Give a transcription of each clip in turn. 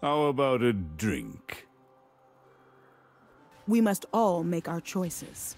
How about a drink? We must all make our choices.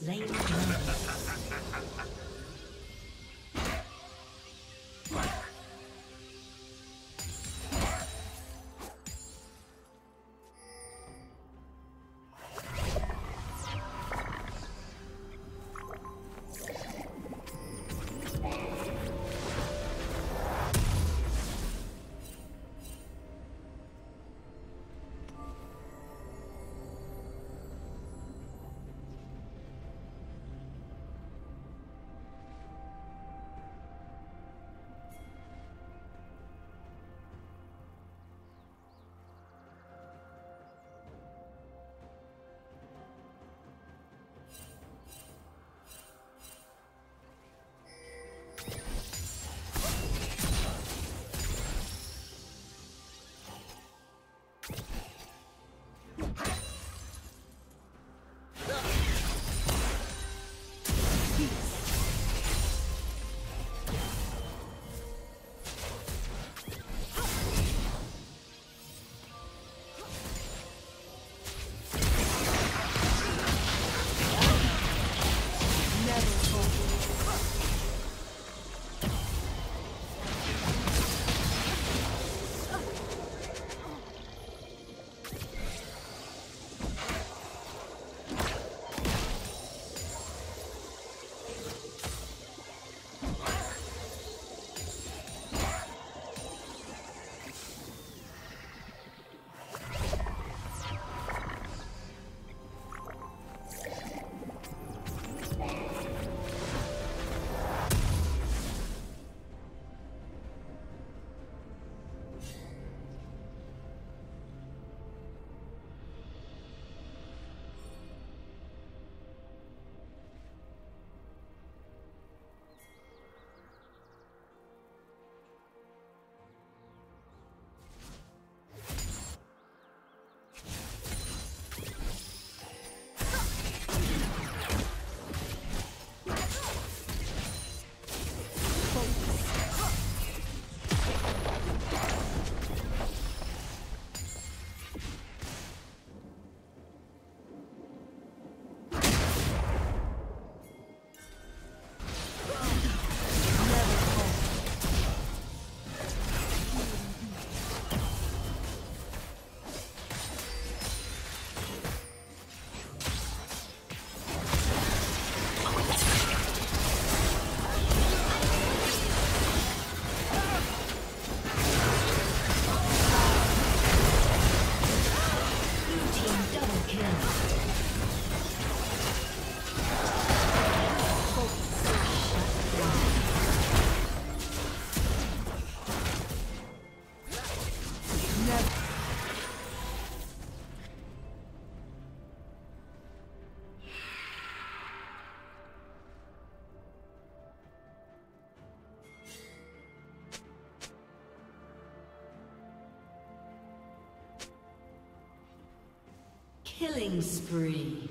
Slain Killing spree.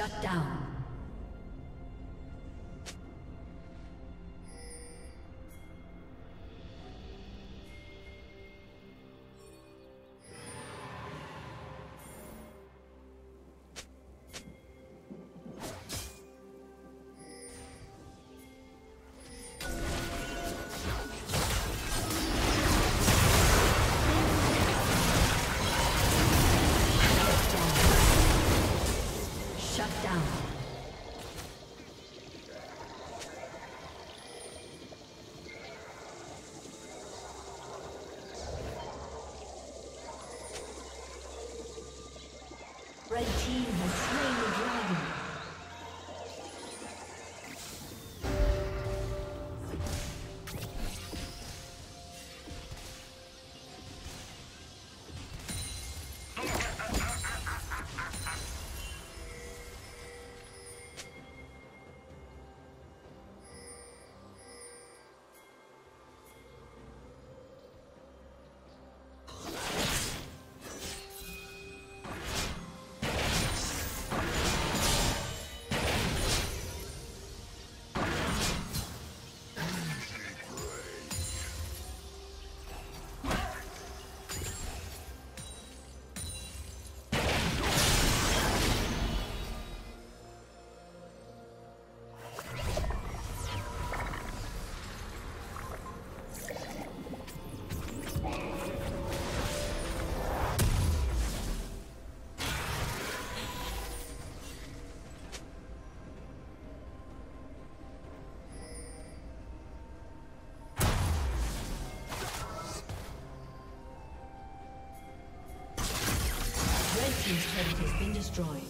Shut down. Been destroyed.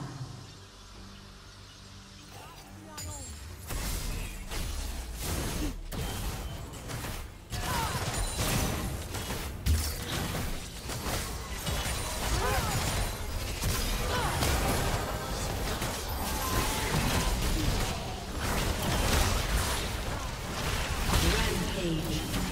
Rampage.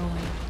Destroyed.